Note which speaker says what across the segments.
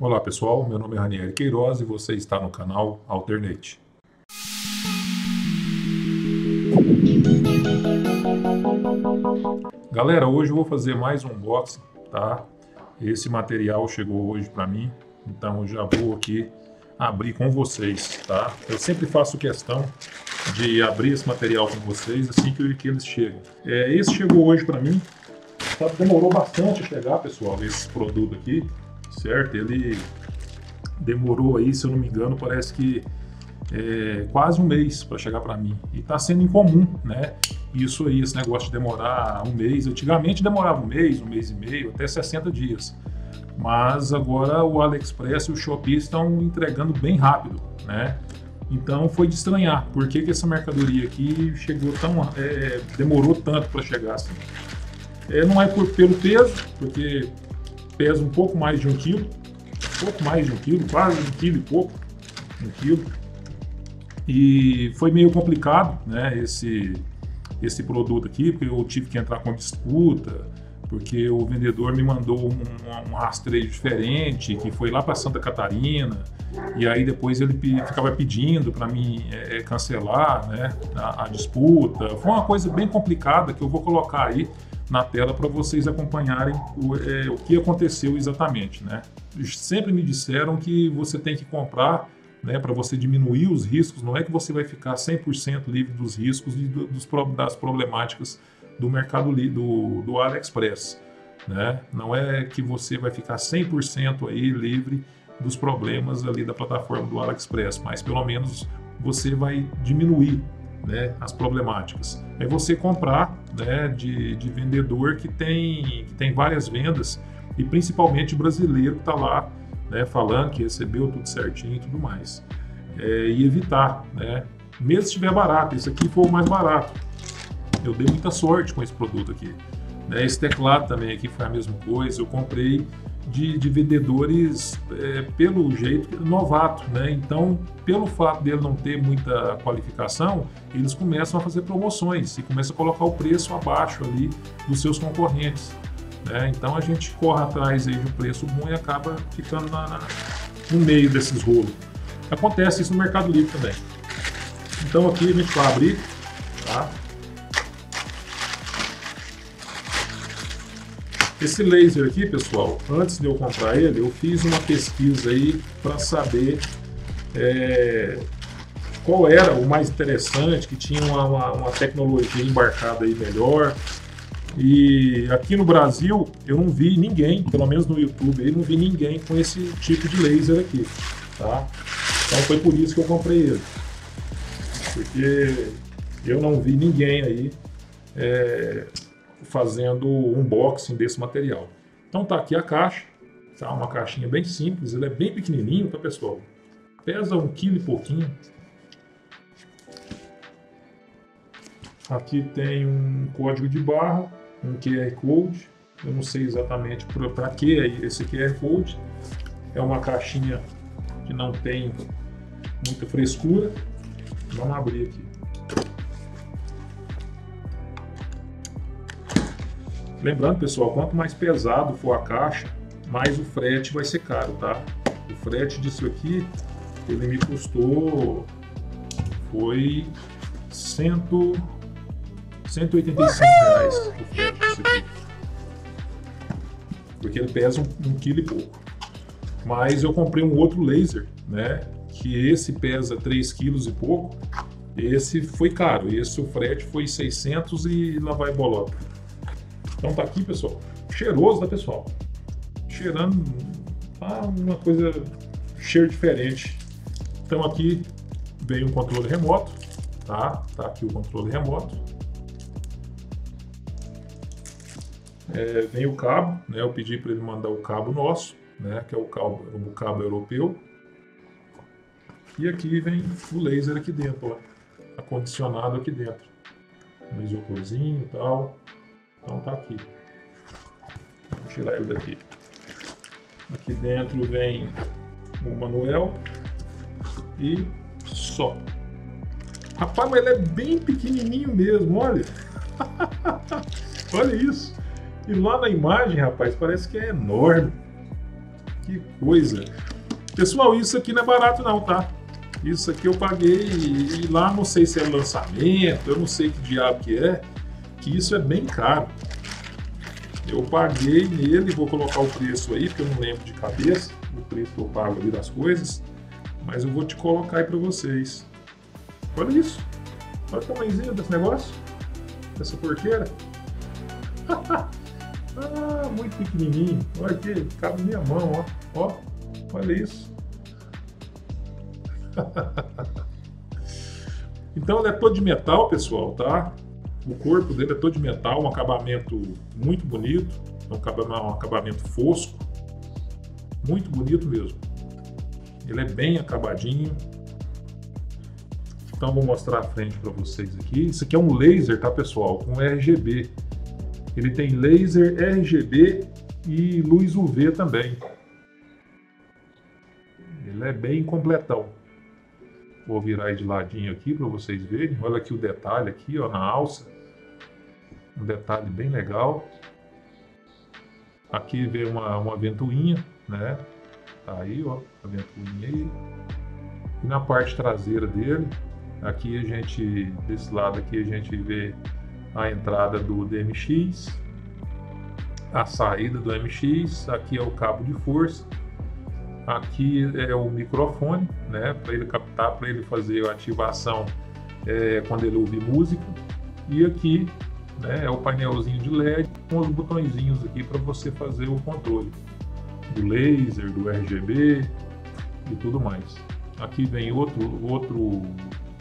Speaker 1: Olá pessoal, meu nome é Ranieri Queiroz e você está no canal Alternate. Galera, hoje eu vou fazer mais um unboxing, tá? Esse material chegou hoje para mim, então eu já vou aqui abrir com vocês, tá? Eu sempre faço questão de abrir esse material com vocês assim que, eles chegam. É, esse chegou hoje para mim, tá? demorou bastante a chegar, pessoal, esse produto aqui certo? Ele demorou aí, se eu não me engano, parece que é, quase um mês para chegar para mim. E está sendo incomum, né? Isso aí, esse negócio de demorar um mês. Antigamente demorava um mês, um mês e meio, até 60 dias. Mas agora o AliExpress e o Shopee estão entregando bem rápido, né? Então foi de estranhar por que, que essa mercadoria aqui chegou tão, é, demorou tanto para chegar assim. É, não é por, pelo peso, porque pesa um pouco mais de um quilo, um pouco mais de um quilo, quase um quilo e pouco, um quilo. E foi meio complicado, né, esse, esse produto aqui, porque eu tive que entrar com disputa, porque o vendedor me mandou um, um rastreio diferente, que foi lá para Santa Catarina, e aí depois ele ficava pedindo para mim é, cancelar né, a, a disputa. Foi uma coisa bem complicada que eu vou colocar aí na tela para vocês acompanharem o, é, o que aconteceu exatamente. Né? Sempre me disseram que você tem que comprar né, para você diminuir os riscos, não é que você vai ficar 100% livre dos riscos e do, dos, das problemáticas do mercado do, do AliExpress. Né? Não é que você vai ficar 100% aí livre dos problemas ali da plataforma do AliExpress, mas pelo menos você vai diminuir né, as problemáticas. É você comprar né, de, de vendedor que tem, que tem várias vendas e principalmente brasileiro que está lá né, falando que recebeu tudo certinho e tudo mais. É, e evitar, né, mesmo se estiver barato, esse aqui foi o mais barato. Eu dei muita sorte com esse produto aqui. Né, esse teclado também aqui foi a mesma coisa, eu comprei de, de vendedores é, pelo jeito novato, né? Então, pelo fato dele não ter muita qualificação, eles começam a fazer promoções e começam a colocar o preço abaixo ali dos seus concorrentes. Né? Então a gente corre atrás aí de um preço bom e acaba ficando na, na, no meio desses rolos. Acontece isso no Mercado Livre também. Então aqui a gente vai abrir, tá? Esse laser aqui, pessoal, antes de eu comprar ele, eu fiz uma pesquisa aí para saber é, qual era o mais interessante, que tinha uma, uma, uma, tecnologia embarcada aí melhor. E aqui no Brasil eu não vi ninguém, pelo menos no YouTube, eu não vi ninguém com esse tipo de laser aqui, tá? Então foi por isso que eu comprei ele, porque eu não vi ninguém aí é, fazendo o unboxing desse material. Então tá aqui a caixa, tá uma caixinha bem simples, ele é bem pequenininho, tá pessoal? Pesa um quilo e pouquinho. Aqui tem um código de barra, um QR Code. Eu não sei exatamente para que é esse QR Code. É uma caixinha que não tem muita frescura. Vamos abrir aqui. Lembrando, pessoal, quanto mais pesado for a caixa, mais o frete vai ser caro, tá? O frete disso aqui, ele me custou, foi cento, 185 reais o frete disso aqui. Porque ele pesa um, um quilo e pouco. Mas eu comprei um outro laser, né? Que esse pesa 3 quilos e pouco. Esse foi caro. Esse o frete foi 600 e lá vai bolota. Então tá aqui, pessoal. Cheiroso, tá, pessoal? Cheirando tá uma coisa cheiro diferente. Então aqui vem o controle remoto, tá? Tá aqui o controle remoto. É, vem o cabo, né? Eu pedi para ele mandar o cabo nosso, né? Que é o cabo, o cabo europeu. E aqui vem o laser aqui dentro, ó, acondicionado aqui dentro. Um isoporzinho e tal. Então tá aqui. Vou tirar ele daqui. Aqui dentro vem o manual e só. Rapaz, mas ele é bem pequenininho mesmo, olha. olha isso. E lá na imagem, rapaz, parece que é enorme. Que coisa. Pessoal, isso aqui não é barato não, tá? Isso aqui eu paguei e lá não sei se é lançamento, eu não sei que diabo que é, que isso é bem caro. Eu paguei nele, vou colocar o preço aí, porque eu não lembro de cabeça o preço que eu pago ali das coisas, mas eu vou te colocar aí para vocês. Olha isso. Olha o tamanhozinho desse negócio, dessa porqueira. ah, muito pequenininho. Olha aqui, cabe minha mão, ó. Ó, olha isso. então ele é todo de metal, pessoal, tá? O corpo dele é todo de metal, um acabamento muito bonito, um acabamento, um acabamento fosco, muito bonito mesmo. Ele é bem acabadinho. Então vou mostrar a frente para vocês aqui. Isso aqui é um laser, tá pessoal? Com RGB. Ele tem laser RGB e luz UV também. Ele é bem completão. Vou virar de ladinho aqui para vocês verem. Olha aqui o detalhe aqui, ó, na alça. Um detalhe bem legal. Aqui vem uma, uma ventoinha, né? Tá aí, ó, a ventoinha aí. E na parte traseira dele, aqui a gente, desse lado aqui a gente vê a entrada do DMX, a saída do MX, aqui é o cabo de força Aqui é o microfone, né, para ele captar, para ele fazer a ativação é, quando ele ouvir música. E aqui né, é o painelzinho de LED com os botõezinhos aqui para você fazer o controle do laser, do RGB e tudo mais. Aqui vem outro, outro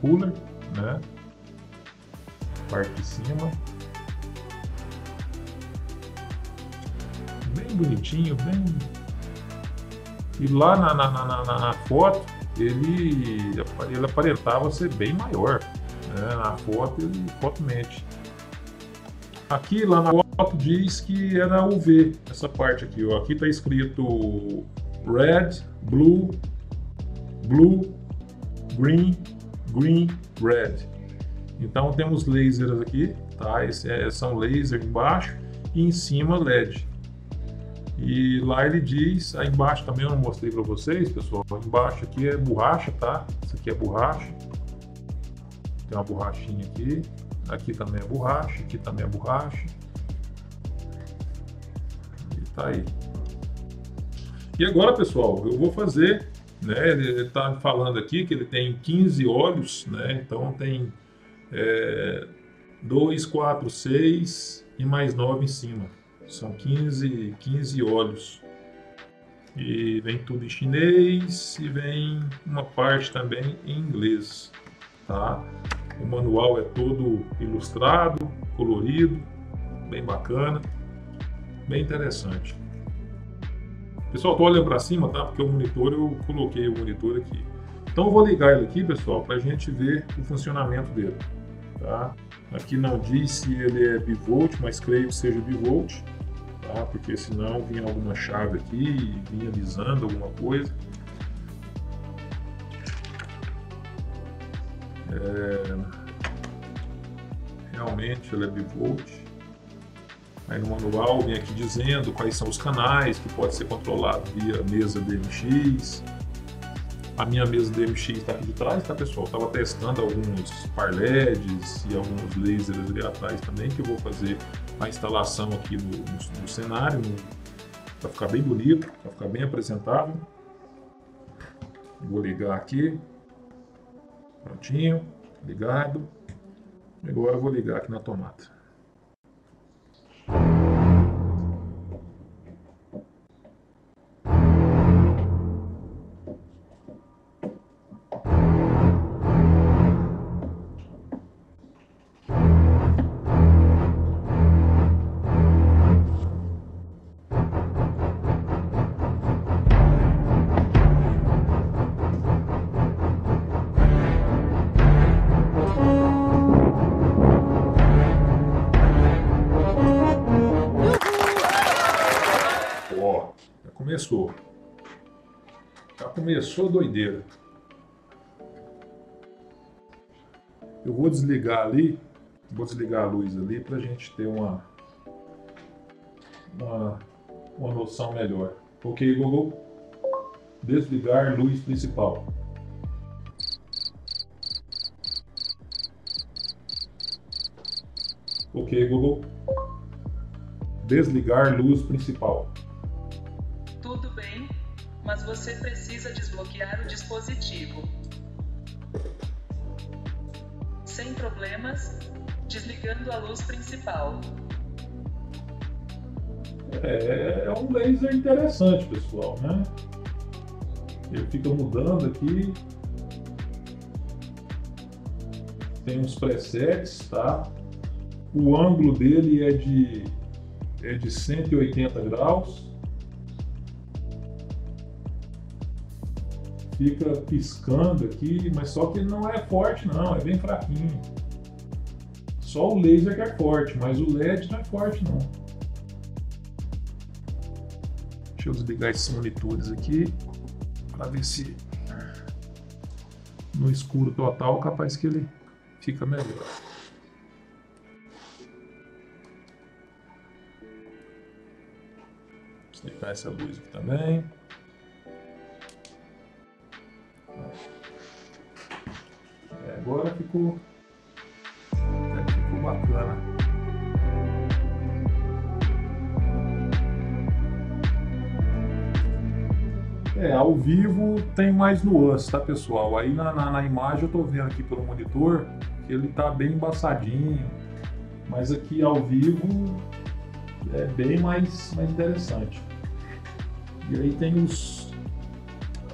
Speaker 1: cooler, né? Parte de cima. Bem bonitinho, bem e lá na, na, na, na foto, ele, ele aparentava ser bem maior. Né? Na foto, ele foto mente. Aqui, lá na foto, diz que era UV, essa parte aqui. Ó. Aqui está escrito Red, Blue, Blue, Green, Green, Red. Então temos lasers aqui, tá? Esse é, são lasers embaixo e em cima LED. E lá ele diz, aí embaixo também eu não mostrei para vocês, pessoal. Embaixo aqui é borracha, tá? Isso aqui é borracha. Tem uma borrachinha aqui. Aqui também é borracha, aqui também é borracha. E tá aí. E agora, pessoal, eu vou fazer, né? Ele está falando aqui que ele tem 15 olhos, né? Então tem é, 2, 4, 6 e mais 9 em cima. São 15, 15 olhos. E vem tudo em chinês e vem uma parte também em inglês, tá? O manual é todo ilustrado, colorido, bem bacana, bem interessante. Pessoal, tô olhando para cima, tá? Porque o monitor eu coloquei o monitor aqui. Então eu vou ligar ele aqui, pessoal, para a gente ver o funcionamento dele, tá? Aqui não diz se ele é bivolt, mas creio que seja bivolt tá? Porque senão vinha alguma chave aqui e vinha avisando alguma coisa. É... Realmente ele é bivolt. Aí no manual vem aqui dizendo quais são os canais que pode ser controlado via mesa DMX. A minha mesa DMX está aqui de trás, tá pessoal? Estava testando alguns par LEDs e alguns lasers ali atrás também que eu vou fazer a instalação aqui no, no, no cenário para ficar bem bonito, para ficar bem apresentável. Vou ligar aqui. Prontinho, ligado. Agora eu vou ligar aqui na tomada. Começou. Já começou a doideira. Eu vou desligar ali, vou desligar a luz ali para a gente ter uma, uma, uma noção melhor. Ok, Google? desligar luz principal. Ok, Google. Desligar luz principal.
Speaker 2: Mas você precisa desbloquear o dispositivo. Sem problemas, desligando a luz principal.
Speaker 1: É, é um laser interessante, pessoal, né? Ele fica mudando aqui. Tem uns presets, tá? O ângulo dele é de, é de 180 graus. Fica piscando aqui, mas só que não é forte não, é bem fraquinho. Só o laser que é forte, mas o LED não é forte não. Deixa eu desligar esses monitores aqui para ver se no escuro total capaz que ele fica melhor. Desligar essa luz aqui também. Ficou, ficou bacana. É, ao vivo tem mais nuance, tá pessoal? Aí na, na, na, imagem eu tô vendo aqui pelo monitor que ele tá bem embaçadinho, mas aqui ao vivo é bem mais, mais interessante. E aí tem os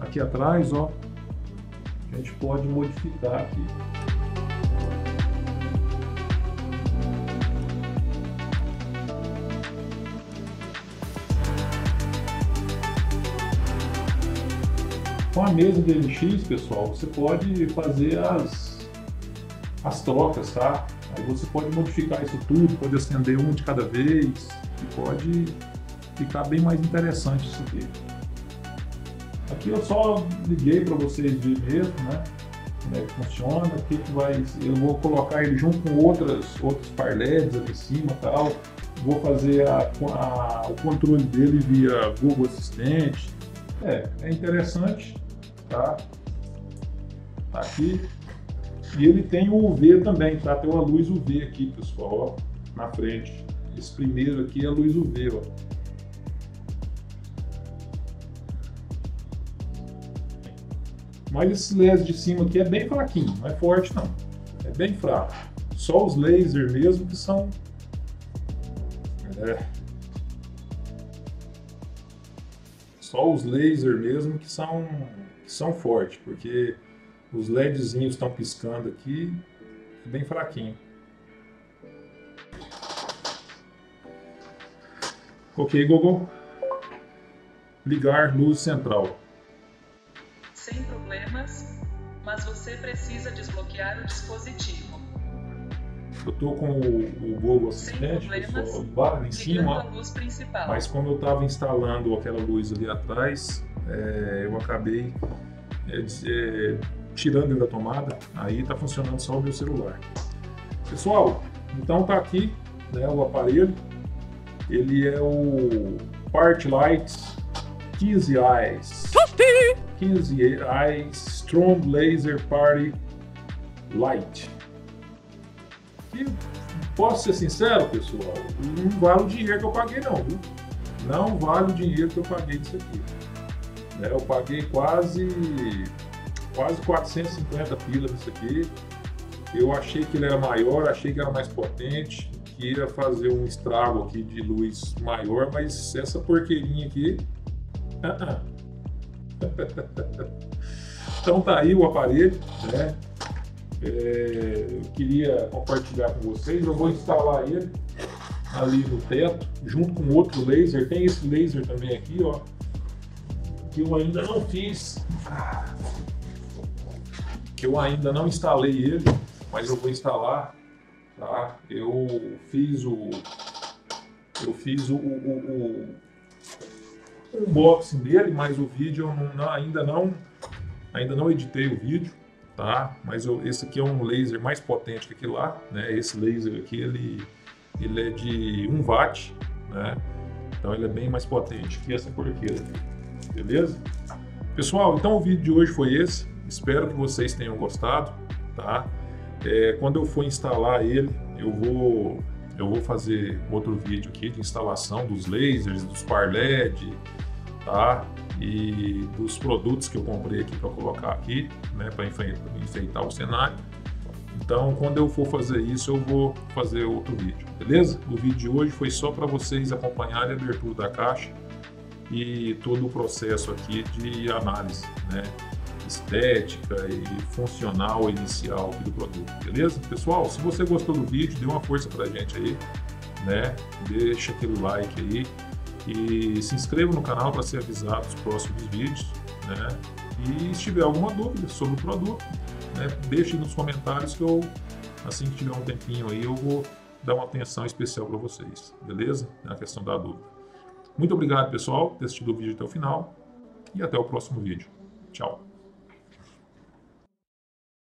Speaker 1: aqui atrás, ó, a gente pode modificar aqui. Com a mesa DMX, pessoal, você pode fazer as, as trocas, tá? Aí você pode modificar isso tudo, pode acender um de cada vez e pode ficar bem mais interessante isso aqui. Aqui eu só liguei para vocês verem mesmo, né? Como é que funciona, o que, que vai. Eu vou colocar ele junto com outras, outros par LEDs ali em cima tal. Vou fazer a, a, o controle dele via Google Assistente. É, é interessante tá? Tá aqui. E ele tem o UV também, tá? Tem uma luz UV aqui, pessoal, ó, na frente. Esse primeiro aqui é a luz UV, ó. Mas esse laser de cima aqui é bem fraquinho, não é forte não. É bem fraco. Só os lasers mesmo que são... É. Só os lasers mesmo que são são fortes, porque os LEDzinhos estão piscando aqui, é bem fraquinho. Ok, Google. Ligar luz central.
Speaker 2: Sem problemas, mas você precisa desbloquear o dispositivo.
Speaker 1: Eu estou com o, o Google Assistente, pessoal, em cima, mas como eu estava instalando aquela luz ali atrás, é, eu acabei é, é, tirando ele da tomada, aí está funcionando só o meu celular. Pessoal, então tá aqui né, o aparelho, ele é o Part Lights 15 Eyes, 15 Eyes Strong Laser Party Light. E posso ser sincero, pessoal, não vale o dinheiro que eu paguei não, viu? Não vale o dinheiro que eu paguei disso aqui. Né? Eu paguei quase, quase 450 pilas nisso aqui. Eu achei que ele era maior, achei que era mais potente, que ia fazer um estrago aqui de luz maior, mas essa porqueirinha aqui. Uh -uh. então tá aí o aparelho, né? É, eu queria compartilhar com vocês. Eu vou instalar ele ali no teto, junto com outro laser. Tem esse laser também aqui, ó que eu ainda não fiz, que eu ainda não instalei ele, mas eu vou instalar, tá? Eu fiz o, eu fiz o, o, o unboxing dele, mas o vídeo eu não, ainda não, ainda não editei o vídeo, tá? Mas eu, esse aqui é um laser mais potente que aquele lá, né? Esse laser aqui ele, ele é de 1 watt, né? Então ele é bem mais potente que essa porqueira. Beleza? Pessoal, então o vídeo de hoje foi esse. Espero que vocês tenham gostado, tá? É, quando eu for instalar ele, eu vou eu vou fazer outro vídeo aqui de instalação dos lasers, dos par LED, tá? E dos produtos que eu comprei aqui para colocar aqui, né? Para enfeitar o cenário. Então, quando eu for fazer isso, eu vou fazer outro vídeo, beleza? O vídeo de hoje foi só para vocês acompanharem a abertura da caixa e todo o processo aqui de análise, né? estética e funcional inicial do produto, beleza? Pessoal, se você gostou do vídeo, dê uma força pra gente aí, né? Deixa aquele like aí e se inscreva no canal para ser avisado dos próximos vídeos, né? E se tiver alguma dúvida sobre o produto, né, deixe nos comentários que eu, assim que tiver um tempinho aí, eu vou dar uma atenção especial para vocês, beleza? Na questão da dúvida. Muito obrigado, pessoal, por ter assistido o vídeo até o final e até o próximo vídeo. Tchau.